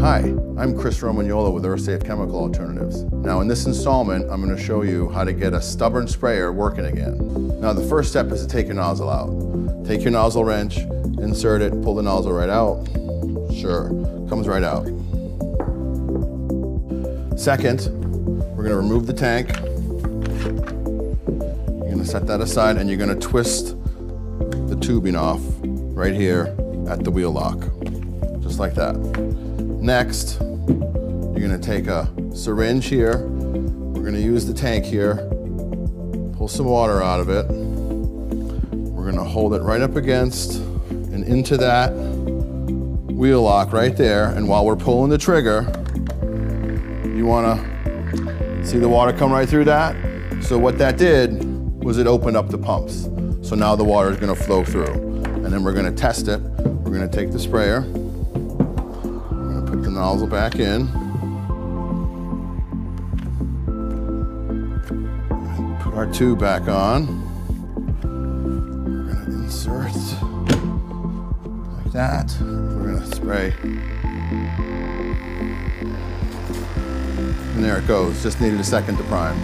Hi, I'm Chris Romagnola with EarthSafe Chemical Alternatives. Now in this installment, I'm going to show you how to get a stubborn sprayer working again. Now the first step is to take your nozzle out. Take your nozzle wrench, insert it, pull the nozzle right out. Sure, comes right out. Second, we're going to remove the tank. You're going to set that aside and you're going to twist the tubing off right here at the Luer lock, just like that. Next, you're gonna take a syringe here. We're gonna use the tank here, pull some water out of it. We're gonna hold it right up against and into that Luer lock right there. And while we're pulling the trigger, you wanna see the water come right through that? So what that did was it opened up the pumps. So now the water is gonna flow through. And then we're gonna test it. We're gonna take the sprayer, the nozzle back in. Put our tube back on. We're gonna insert like that. We're gonna spray. And there it goes, just needed a second to prime.